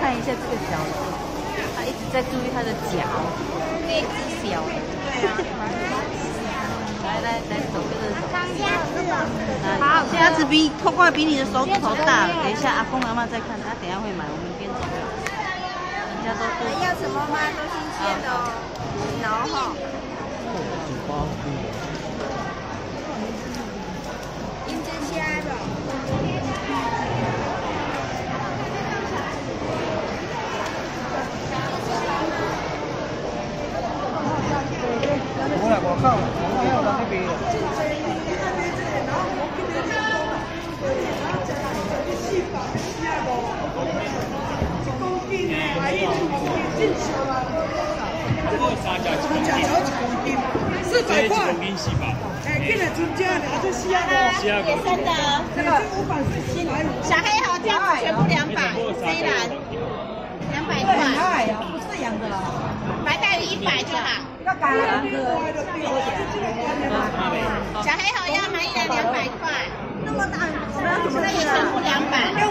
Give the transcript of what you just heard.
看一下这个小的，他一直在注意他的脚，那只小的。来来来，走跟着手。鸭子比破罐比你的手指头大。等一下，阿公阿妈再看，他等下会买，我明天走。人家都都。要什么吗？都新鲜的哦，我来我靠，我要到那边。四百块，哎，增加的，这个五百是新小黑猴这样子全部两百，飞蓝两百块，不是养的买就好。小黑好像还要两百块。那么大，怎么？全部两百。